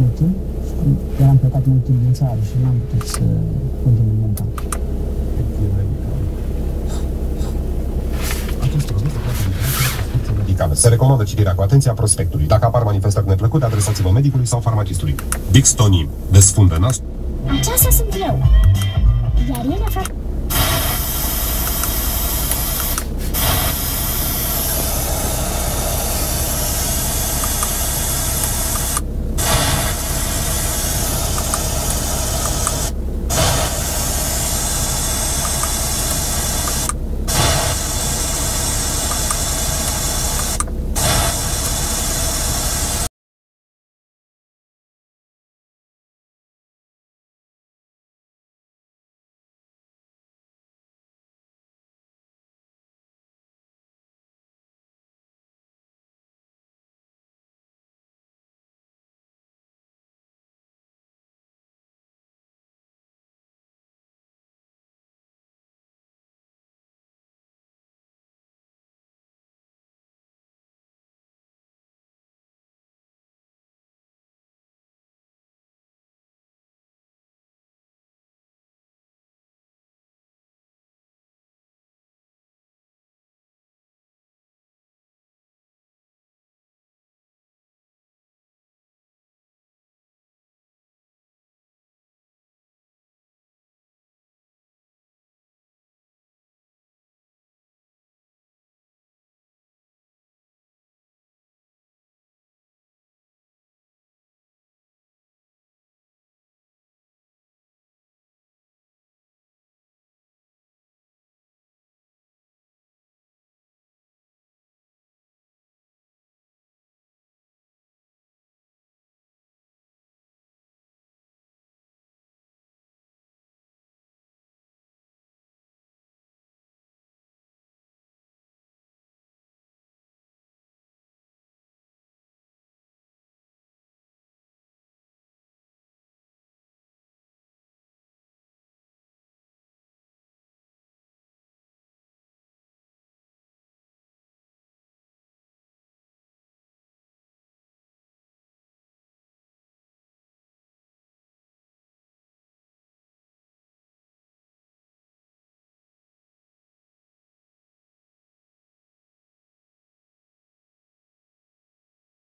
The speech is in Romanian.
mult timp și eram plecat mult timp din țară și n-am putut să continui munca. Se recomandă citirea cu atenție a prospectului. Dacă apar manifestări neplăcute, adresați-vă medicului sau farmacistului. Dixtonim. Desfundă nas. Aceasta sunt eu. Iar ele fac